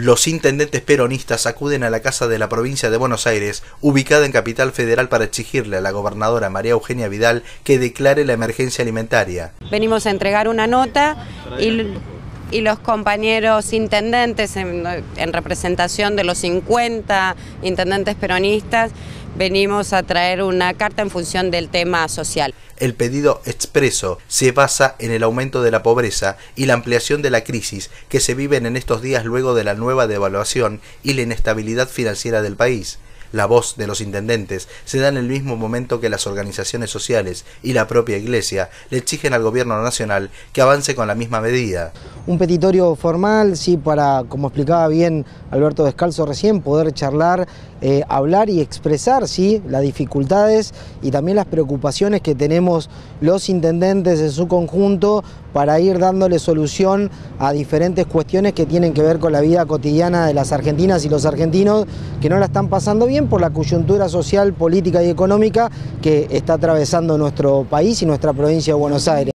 Los intendentes peronistas acuden a la Casa de la Provincia de Buenos Aires, ubicada en Capital Federal, para exigirle a la gobernadora María Eugenia Vidal que declare la emergencia alimentaria. Venimos a entregar una nota y, los compañeros intendentes, en, en representación de los 50 intendentes peronistas, venimos a traer una carta en función del tema social. El pedido expreso se basa en el aumento de la pobreza y la ampliación de la crisis que se viven en estos días luego de la nueva devaluación y la inestabilidad financiera del país. La voz de los intendentes se da en el mismo momento que las organizaciones sociales y la propia Iglesia le exigen al gobierno nacional que avance con la misma medida. Un petitorio formal, sí, para, como explicaba bien Alberto Descalzo recién, poder charlar, eh, hablar y expresar, sí, las dificultades y también las preocupaciones que tenemos los intendentes en su conjunto para ir dándole solución a diferentes cuestiones que tienen que ver con la vida cotidiana de las argentinas y los argentinos que no la están pasando bien por la coyuntura social, política y económica que está atravesando nuestro país y nuestra provincia de Buenos Aires.